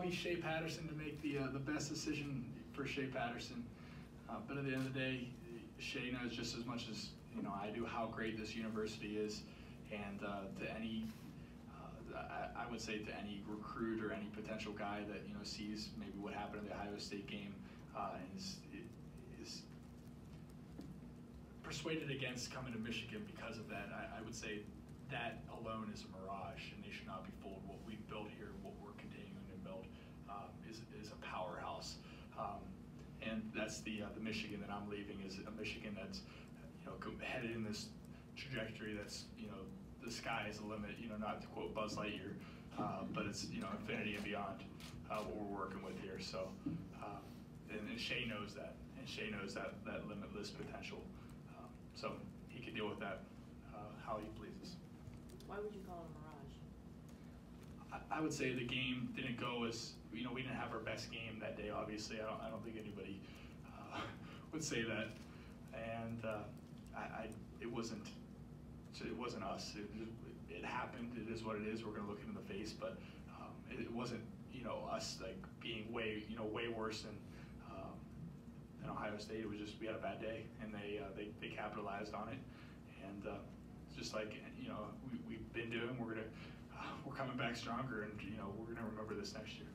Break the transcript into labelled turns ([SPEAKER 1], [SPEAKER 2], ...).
[SPEAKER 1] be Shea Patterson to make the uh, the best decision for Shea Patterson. Uh, but at the end of the day, Shea knows just as much as you know I do how great this university is, and uh, to any. uh, I, would say to any recruit or any potential guy that you know sees maybe what happened in the Ohio State game uh, and is, is persuaded against coming to Michigan because of that, I, I would say that alone is a mirage, and they should not be fooled. What we've built here, what we're continuing to build, um, is, is a powerhouse. Um, and that's the uh, the Michigan that I'm leaving is a Michigan that's you know headed in this trajectory that's you know the sky is the limit. You know, not to quote Buzz Lightyear, uh, but it's you know infinity and beyond uh, what we're working with here. So, um, and, and Shea knows that, and Shea knows that that limitless potential. Um, so he can deal with that uh, how he pleases.
[SPEAKER 2] Why would you call it a mirage?
[SPEAKER 1] I, I would say the game didn't go as you know we didn't have our best game that day. Obviously, I don't I don't think anybody would say that, and uh, I, I it wasn't it wasn't us. It, it happened. It is what it is. We're gonna look it in the face, but um, it, it wasn't you know us like being way you know way worse than. Um, than Ohio State, it was just we had a bad day, and they uh, they, they capitalized on it, and uh, just like you know we, we've been doing. We're gonna uh, we're coming back stronger, and you know we're gonna remember this next year.